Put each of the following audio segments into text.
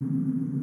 you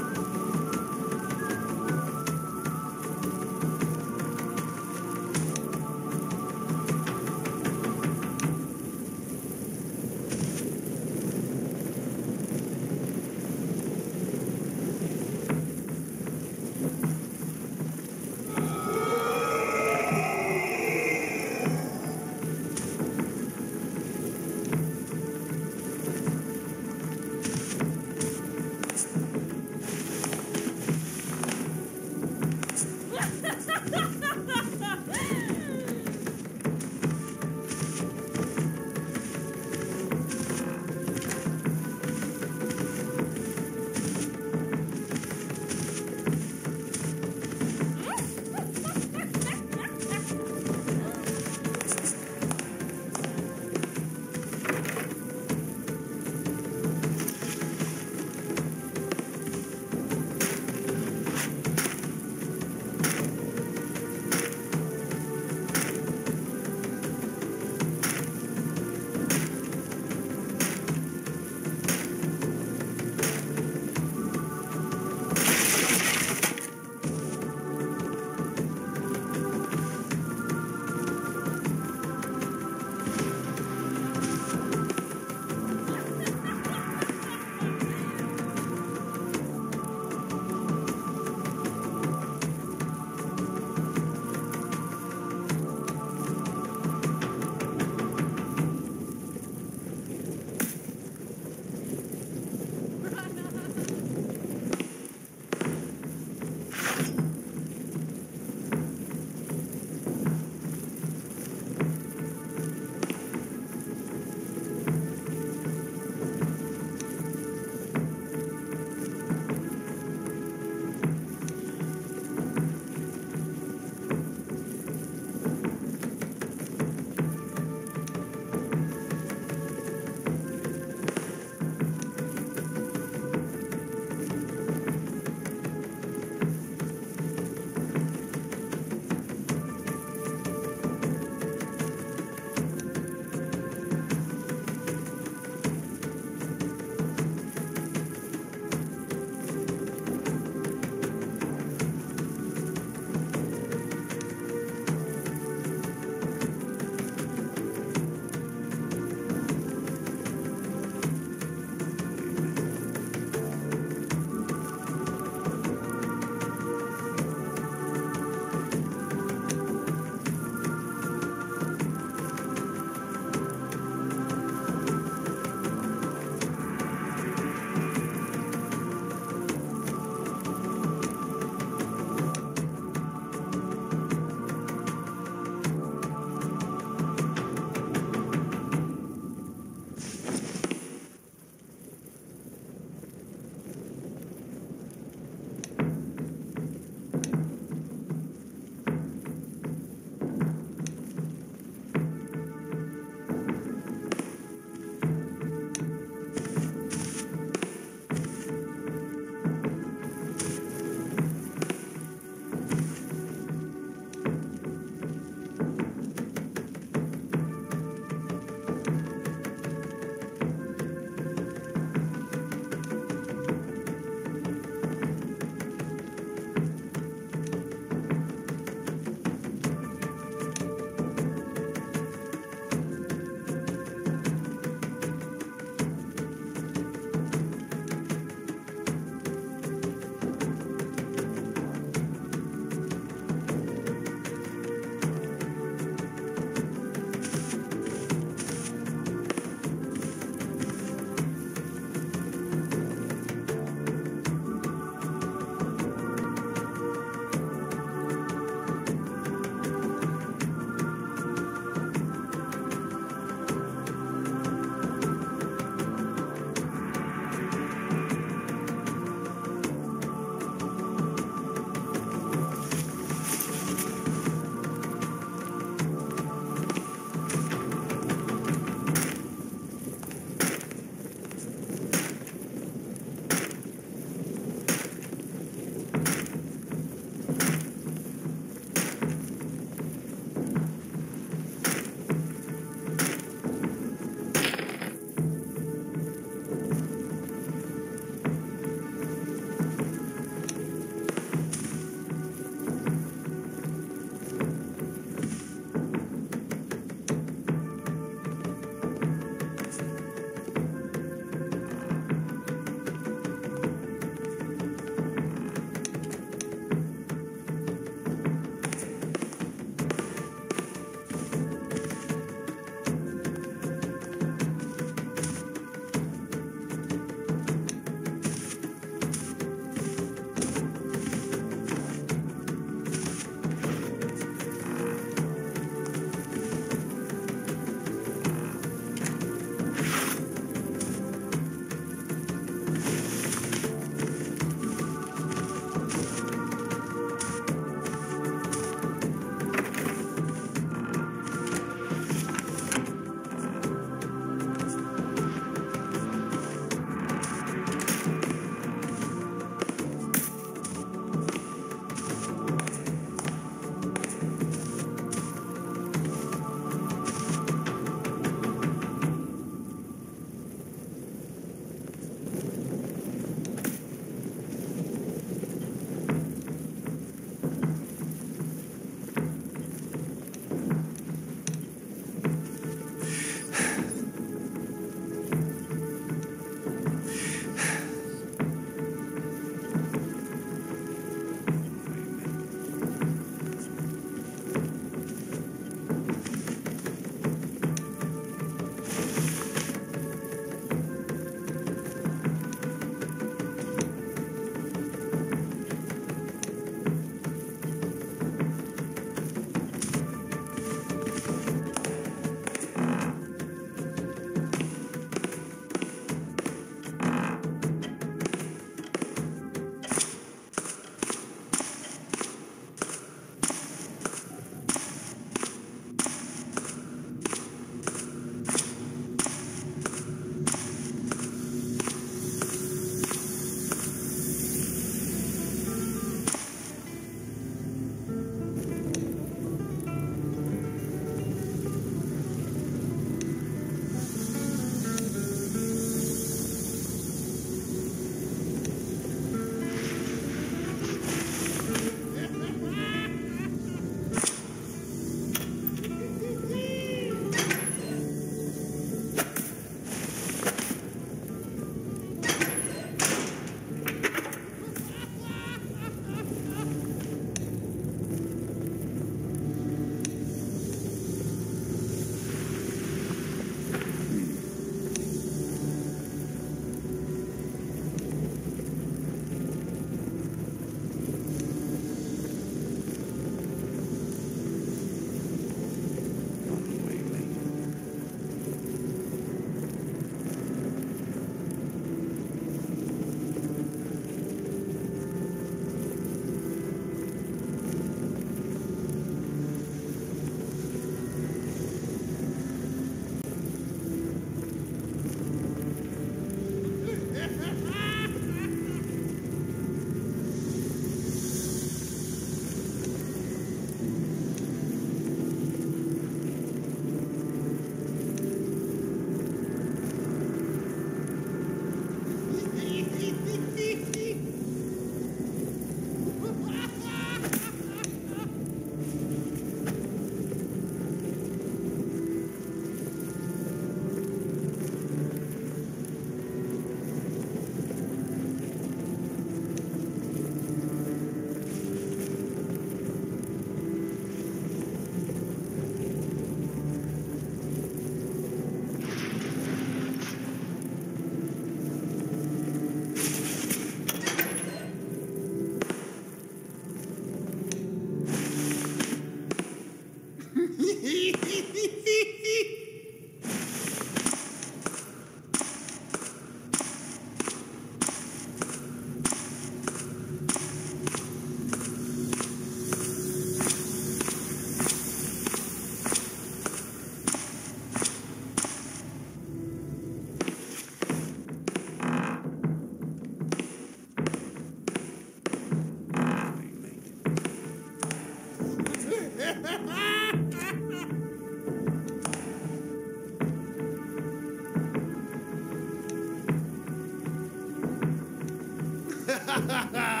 ha ha ha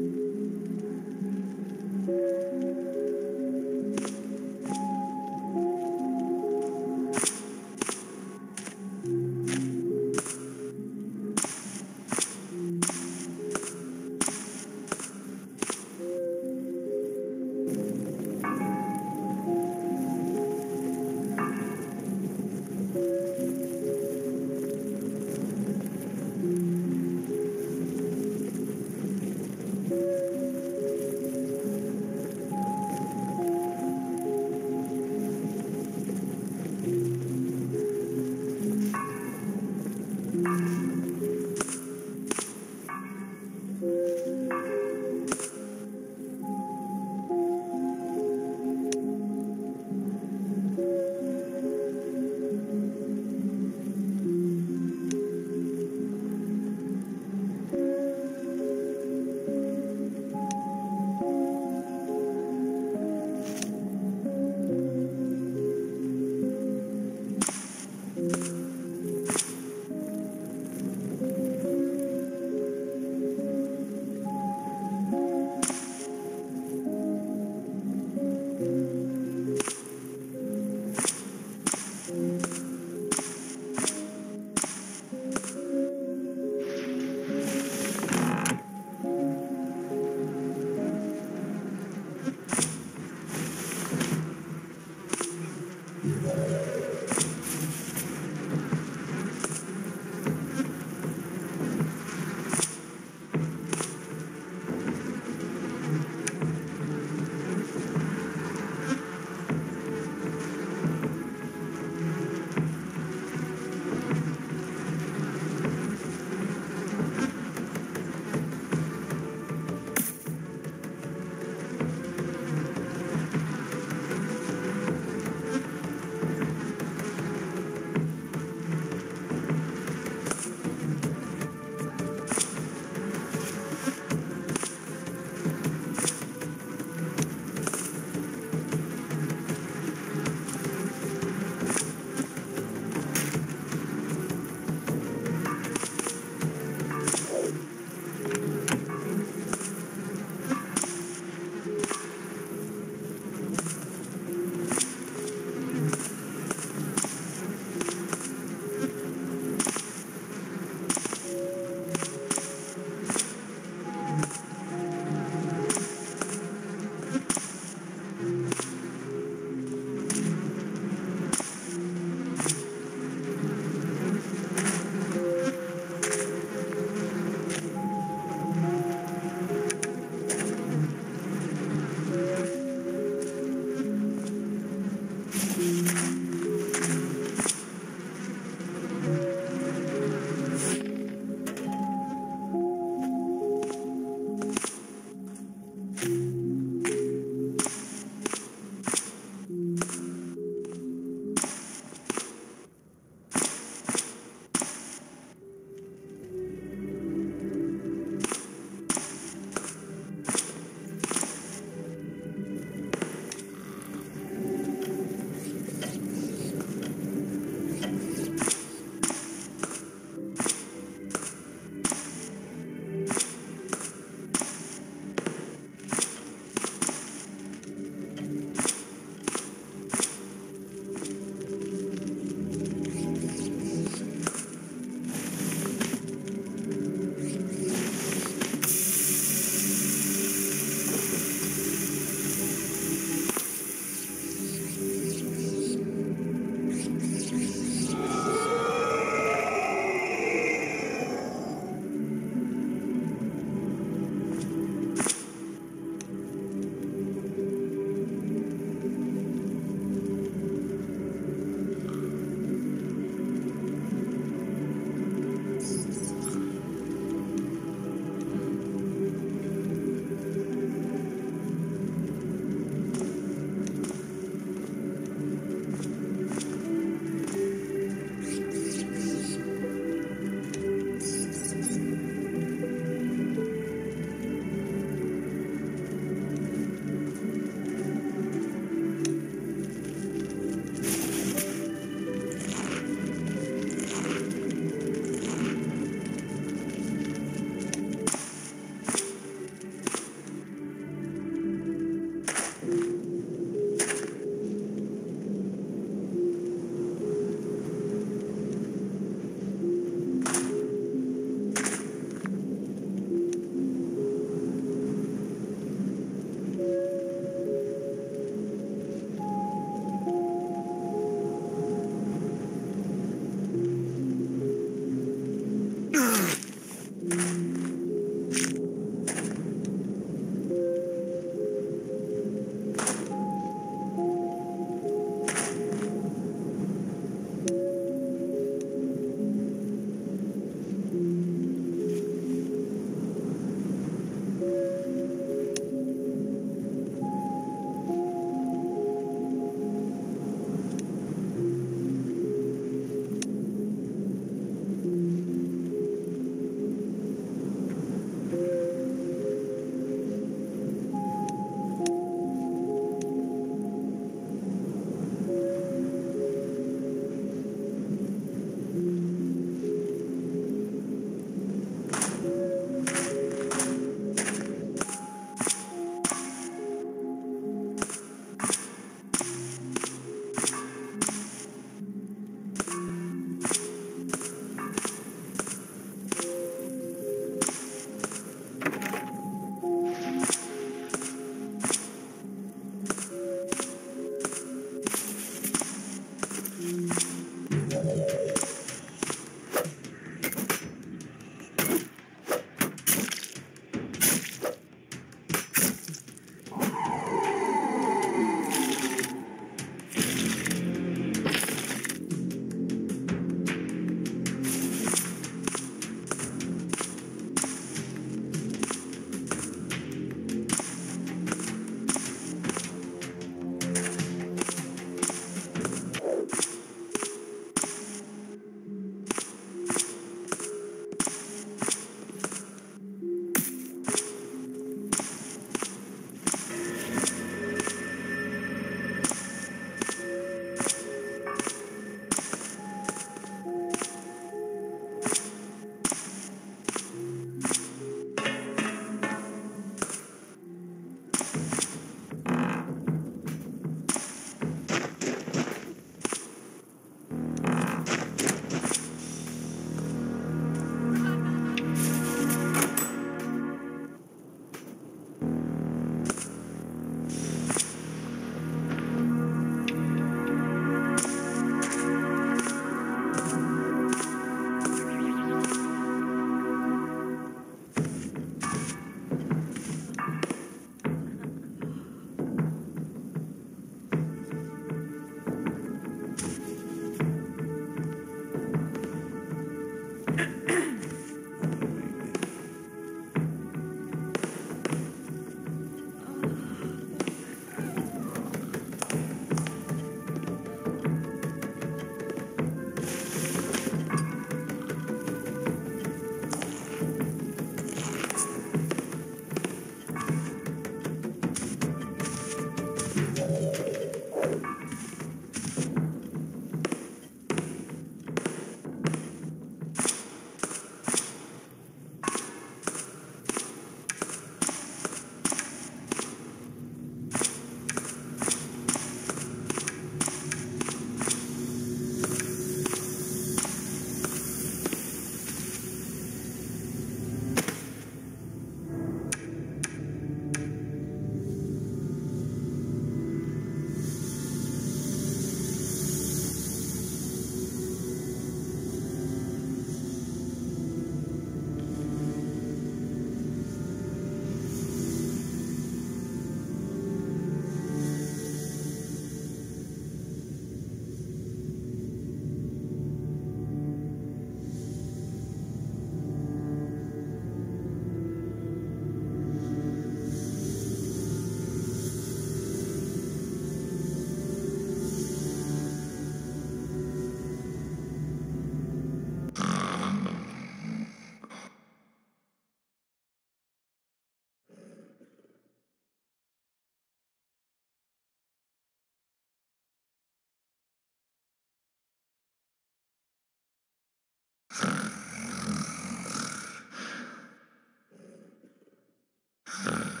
Uh.